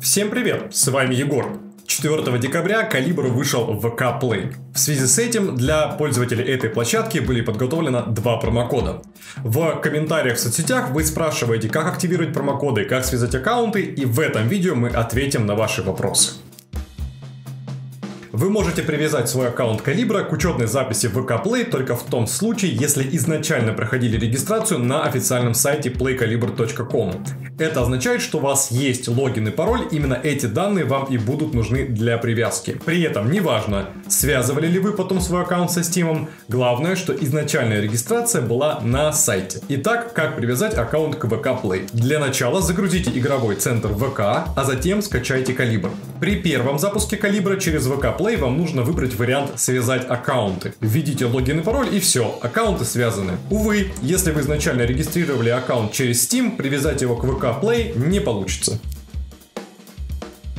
Всем привет, с вами Егор. 4 декабря Калибр вышел в ВК Play. В связи с этим для пользователей этой площадки были подготовлены два промокода. В комментариях в соцсетях вы спрашиваете, как активировать промокоды, как связать аккаунты, и в этом видео мы ответим на ваши вопросы. Вы можете привязать свой аккаунт Калибра к учетной записи в VK Play только в том случае, если изначально проходили регистрацию на официальном сайте playcalibr.com. Это означает, что у вас есть логин и пароль, именно эти данные вам и будут нужны для привязки. При этом неважно, связывали ли вы потом свой аккаунт со Steam, главное, что изначальная регистрация была на сайте. Итак, как привязать аккаунт к VK Play? Для начала загрузите игровой центр ВК, а затем скачайте Калибр. При первом запуске Калибра через VK Play вам нужно выбрать вариант «Связать аккаунты». Введите логин и пароль и все, аккаунты связаны. Увы, если вы изначально регистрировали аккаунт через Steam, привязать его к VK Play не получится.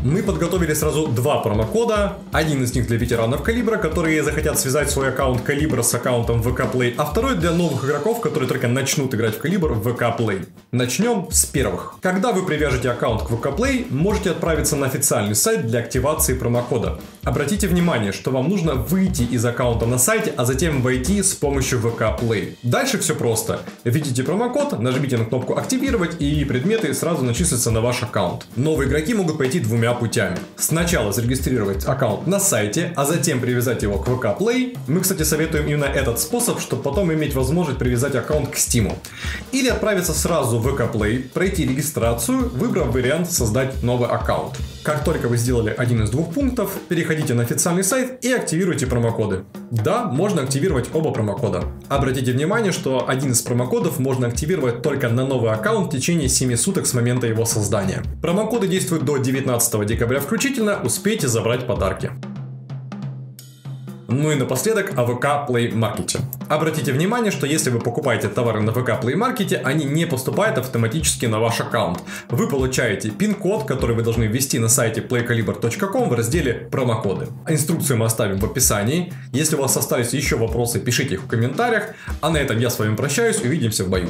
Мы подготовили сразу два промокода. Один из них для ветеранов Калибра, которые захотят связать свой аккаунт Калибра с аккаунтом VK Play, а второй для новых игроков, которые только начнут играть в Калибр в VK Play. Начнем с первых. Когда вы привяжете аккаунт к VK Play, можете отправиться на официальный сайт для активации промокода. Обратите внимание, что вам нужно выйти из аккаунта на сайте, а затем войти с помощью VK Play. Дальше все просто. Введите промокод, нажмите на кнопку «Активировать» и предметы сразу начислятся на ваш аккаунт. Новые игроки могут пойти двумя путями. Сначала зарегистрировать аккаунт на сайте, а затем привязать его к VK Play. Мы, кстати, советуем именно этот способ, чтобы потом иметь возможность привязать аккаунт к Steam. Или отправиться сразу в VK Play, пройти регистрацию, выбрав вариант создать новый аккаунт. Как только вы сделали один из двух пунктов, переходите на официальный сайт и активируйте промокоды. Да, можно активировать оба промокода. Обратите внимание, что один из промокодов можно активировать только на новый аккаунт в течение 7 суток с момента его создания. Промокоды действуют до 19 декабря включительно, успейте забрать подарки. Ну и напоследок о ВК Play Market. Обратите внимание, что если вы покупаете товары на ВК Play Market, они не поступают автоматически на ваш аккаунт. Вы получаете пин-код, который вы должны ввести на сайте playcaliber.com в разделе промокоды. Инструкцию мы оставим в описании. Если у вас остались еще вопросы, пишите их в комментариях. А на этом я с вами прощаюсь, увидимся в бою.